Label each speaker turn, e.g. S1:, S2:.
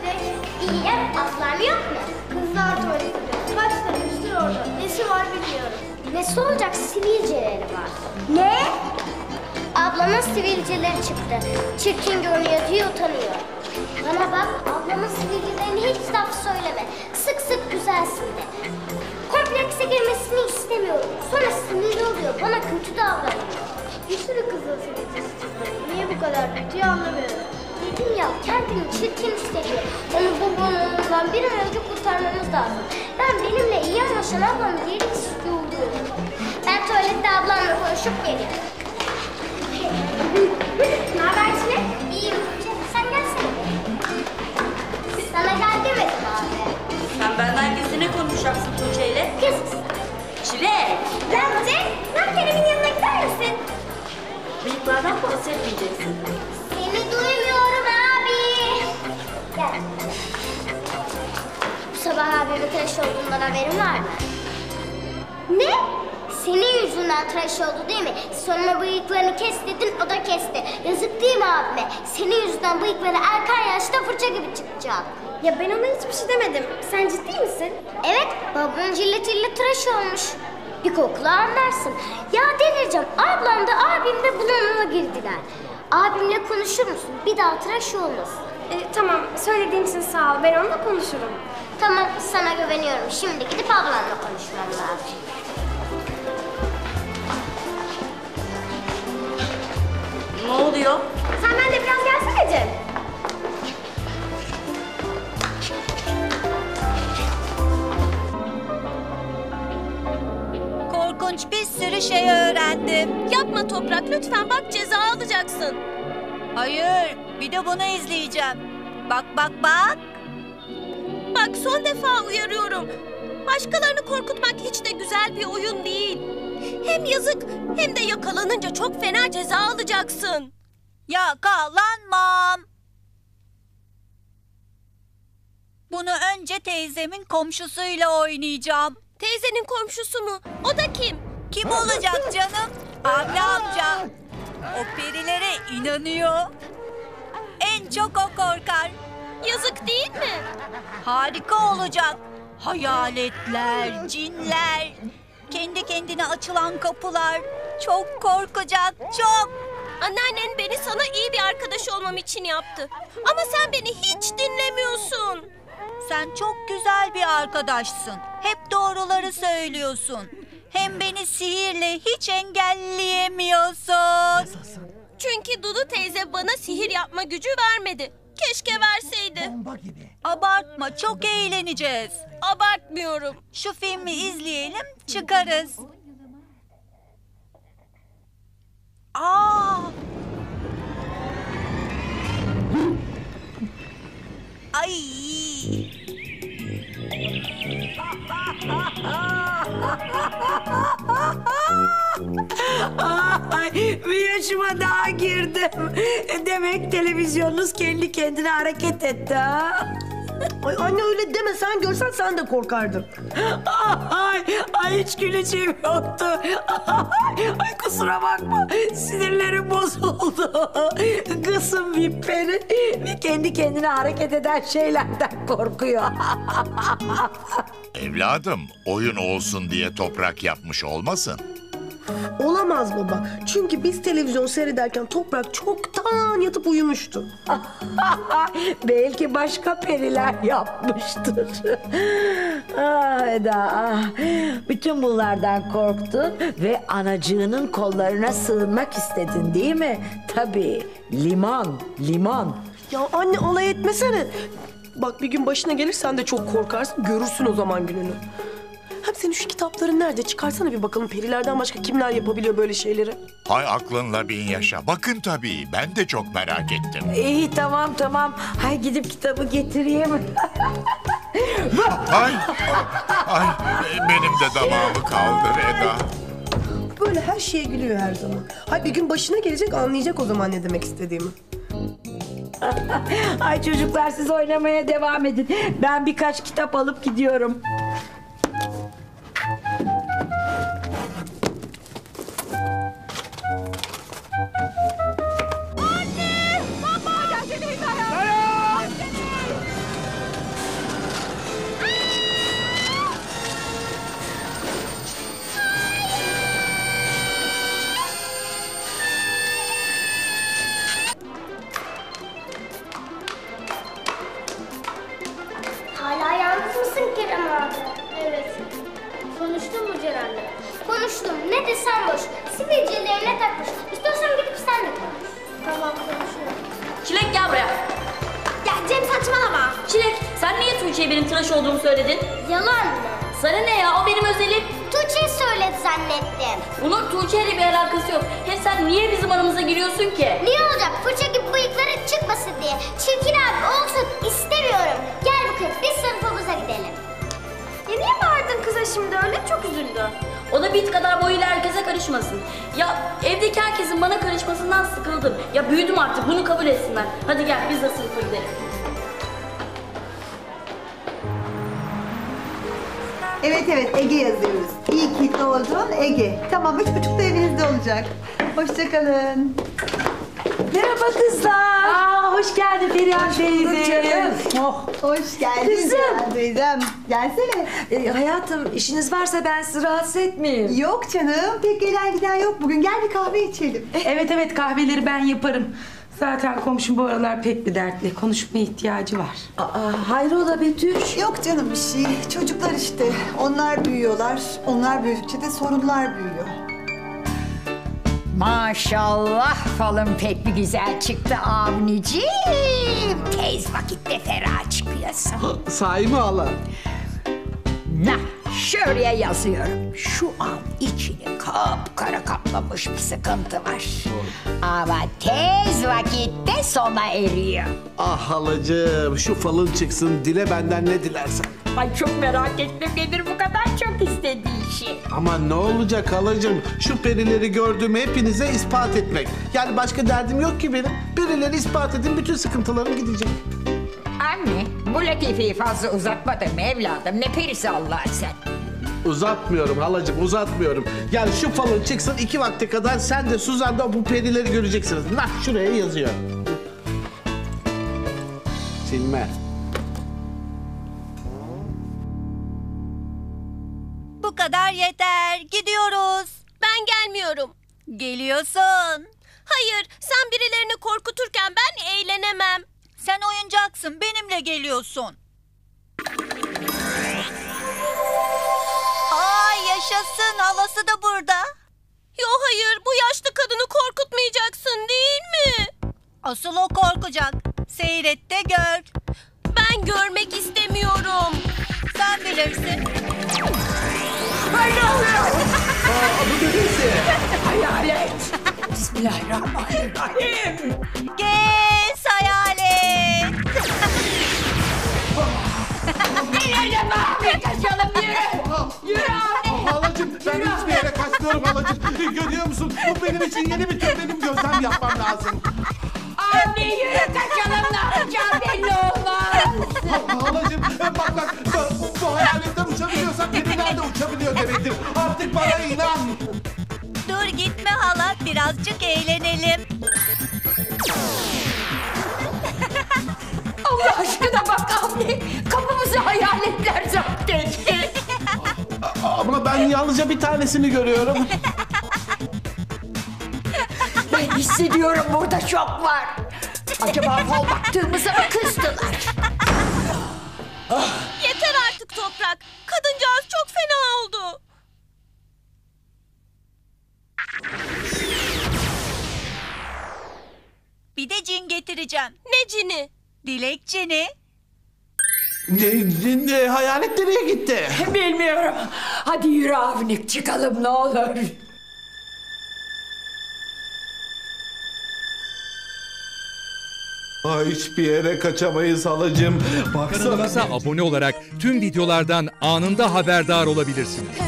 S1: Çilek?
S2: İyiyim. Ablam yok mu?
S1: Kızlar tuvaletinde. Kaç demiştir orada. Nesi var bilmiyorum.
S2: Nesi olacak? Sivilceleri var. Ne? Ablamın sivilceleri çıktı. Çirkin görünüyor diye utanıyor. Bana bak, ablamın sivilcelerini hiç laf söyleme. Sık sık güzelsin de. Komplekse girmesini istemiyorum. Sonra sinirli oluyor, bana kötü davranıyor.
S1: Bir sürü kızın sivilcesi çıktı. Niye bu kadar kötü anlamıyorum.
S2: Dedim ya, kendini çirkin hissediyor. Onu bu burnundan bir an önce kurtarmamız lazım. Ben benimle iyi anlaşan ablamı geri istiyorum. Ben tuvalette ablamla konuşup geliyorum. ne haber Çilek? İyiyim. Sen gelsene. Sana gel demedim abi.
S3: Sen benden gizli ne konuşacaksın Tuğçe ile?
S2: Kız.
S3: Çilek.
S2: Bence ben Kerem'in yanına gider misin?
S3: Bıyıklardan bahsetmeyeceksin.
S2: Abimin tıraş olduğundan haberin var mı? Ne? Senin yüzünden tıraş oldu değil mi? Sonra bıyıklarını kes dedin, o da kesti. Yazık değil mi abime? Senin yüzünden bıyıkları erken yaşta fırça gibi çıkacak.
S1: Ya ben ona hiçbir şey demedim. Sen ciddi misin?
S2: Evet, babamın jilletiyle tıraş olmuş. Bir kokla anlarsın. Ya delireceğim. Ablam da abim de bunalıma girdiler. Abimle konuşur musun? Bir daha tıraş olmasın.
S1: E, tamam, söylediğin için sağ ol. Ben onunla konuşurum.
S2: Tamam, sana güveniyorum. Şimdi gidip ablamla konuşmam lazım.
S3: Ne oluyor?
S1: Sen ben de biraz gelsene Cem.
S4: Korkunç bir sürü şey öğrendim. Yapma Toprak lütfen bak ceza alacaksın. Hayır bir de bunu izleyeceğim. Bak bak bak. Bak son defa uyarıyorum. Başkalarını korkutmak hiç de güzel bir oyun değil. Hem yazık hem de yakalanınca çok fena ceza alacaksın. Yakalanmam. Bunu önce teyzemin komşusuyla oynayacağım. Teyzenin komşusu mu? O da kim? Kim olacak canım? Avni amca. O perilere inanıyor. En çok o korkar. Yazık değil mi? Harika olacak. Hayaletler, cinler, kendi kendine açılan kapılar. Çok korkacak, çok. Anneannen beni sana iyi bir arkadaş olmam için yaptı. Ama sen beni hiç dinlemiyorsun. Sen çok güzel bir arkadaşsın. Hep doğruları söylüyorsun. Hem beni sihirle hiç engelleyemiyorsun. Çünkü Dudu teyze bana sihir yapma gücü vermedi. Keşke verseydi. Abartma, çok eğleneceğiz. Abartmıyorum. Şu filmi izleyelim, çıkarız. Aa! Ay!
S5: Ay, bir yaşıma daha girdim. Demek televizyonunuz kendi kendine hareket etti ha?
S6: Ay anne öyle deme sen görsen sen de korkardın.
S5: Ay, ay hiç güleceğim yoktu. Ay kusura bakma sinirlerim bozuldu. Kızım bir peri bir kendi kendine hareket eden şeylerden korkuyor.
S7: Evladım, oyun olsun diye toprak yapmış olmasın?
S6: Olamaz baba. Çünkü biz televizyon seyrederken toprak çoktan yatıp uyumuştu.
S5: Belki başka periler yapmıştır. ah Eda, ah. Bütün bunlardan korktun ve anacığının kollarına sığınmak istedin değil mi? Tabii, limon, limon.
S6: Ya anne alay etmesene. Bak bir gün başına gelir sen de çok korkarsın. Görürsün o zaman gününü. Senin şu kitapların nerede? Çıkarsana bir bakalım perilerden başka kimler yapabiliyor böyle şeyleri.
S7: Hay aklınla bin yaşa. Bakın tabii, ben de çok merak ettim.
S5: İyi tamam tamam. Hay gidip kitabı getireyim.
S7: Ay, ay benim de damağımı kaldır Eda.
S6: Böyle her şeye gülüyor her zaman. Hay bir gün başına gelecek anlayacak o zaman ne demek istediğimi.
S5: Ay çocuklar siz oynamaya devam edin. Ben birkaç kitap alıp gidiyorum.
S1: Abi. Evet. Konuştun mu Ceren'le?
S2: Konuştum. Ne desem boş. Sivilcelerine takmış. İstiyorsan gidip sen de konuş.
S1: Tamam konuşuyorum.
S3: Çilek gel buraya.
S2: Ya Cem saçmalama.
S3: Çilek sen niye Tuğçe'ye benim tıraş olduğumu söyledin?
S2: Yalan mı?
S3: Sana ne ya o benim özelim.
S2: Tuğçe söyledi zannettim.
S3: Bunun Tuğçe'yle bir alakası yok. Hem sen niye bizim aramıza giriyorsun ki?
S2: Niye olacak? Fırça gibi bıyıkları çıkmasın diye. Çirkin abi olsun istemiyorum. Gel bakın biz
S1: kıza şimdi öyle? Çok üzüldü.
S3: O da bit kadar boyuyla herkese karışmasın. Ya evdeki herkesin bana karışmasından sıkıldım. Ya büyüdüm artık bunu kabul etsinler. Hadi gel biz de sınıfa gidelim.
S8: Evet evet Ege yazıyoruz. İyi ki doğdun Ege. Tamam üç buçukta evinizde olacak. Hoşçakalın.
S5: Merhaba kızlar. Aa, hoş geldin Perihan teyze. Oh.
S8: Hoş geldin
S5: Kızım.
S8: Teyzem. Gelsene.
S5: E, hayatım işiniz varsa ben sizi rahatsız etmeyeyim.
S8: Yok canım pek gelen giden yok bugün. Gel bir kahve içelim.
S9: Evet evet kahveleri ben yaparım. Zaten komşum bu aralar pek bir dertli. Konuşmaya ihtiyacı var.
S5: Aa, hayrola Betüş?
S8: Yok canım bir şey. Çocuklar işte. Onlar büyüyorlar. Onlar büyüdükçe de sorunlar büyüyor.
S10: Maşallah falın pek bir güzel çıktı abicim. Tez vakitte ferah çıkıyorsun.
S11: Sahi mi hala?
S10: Nah şuraya yazıyorum. Şu an içini kapkara kaplamış bir sıkıntı var. Ama tez vakitte sona eriyor.
S11: Ah halacığım şu falın çıksın dile benden ne dilersen.
S10: Ay çok merak ettim nedir bu kadar çok istediği şey.
S11: Ama ne olacak halacığım şu perileri gördüğümü hepinize ispat etmek. Yani başka derdim yok ki benim. Perileri ispat edin bütün sıkıntılarım gidecek.
S10: Anne bu latifeyi fazla uzatmadın mı evladım? Ne perisi Allah sen.
S11: Uzatmıyorum halacığım uzatmıyorum. Yani şu falın çıksın iki vakte kadar sen de Suzan da bu perileri göreceksiniz. Nah şuraya yazıyor. Silme.
S1: Gelmiyorum.
S4: Geliyorsun.
S1: Hayır, sen birilerini korkuturken ben eğlenemem.
S4: Sen oyuncaksın. Benimle geliyorsun. Aa yaşasın. Halası da burada.
S1: Yo hayır, bu yaşlı kadını korkutmayacaksın değil mi?
S4: Asıl o korkacak. Seyret de gör.
S1: Ben görmek istemiyorum.
S4: Sen bilirsin.
S10: Bismillahirrahmanirrahim.
S4: Gez hayalet.
S10: İlerleme abi kaçalım yürü. Yürü abi.
S11: Halacığım ben hiçbir yere kaçmıyorum halacığım. Görüyor musun? Bu benim için yeni bir tür benim gözlem yapmam lazım.
S10: Abi yürü kaçalım ne yapacağım belli olmaz.
S11: Halacığım bak bak bu, bu hayaletler uçabiliyorsa periler de uçabiliyor demektir. Artık bana inan.
S4: Dur gitme hala. Birazcık eğlenelim.
S10: Allah aşkına bak abi. Kapımızı hayaletler zapt etti.
S11: Ama ben yalnızca bir tanesini görüyorum.
S10: Ben hissediyorum burada şok var. Acaba fal baktığımıza mı kızdılar?
S1: Yeter artık toprak. Kadıncağız çok fena oldu.
S4: Bir de cin getireceğim.
S1: Ne cini?
S4: Dilek cini.
S11: Ne, ne, hayalet nereye gitti?
S10: Bilmiyorum. Hadi yürü Avnik çıkalım ne olur.
S11: Ay, hiçbir yere kaçamayız halacığım. Baksana.
S12: Kanalımıza abone olarak tüm videolardan anında haberdar olabilirsiniz.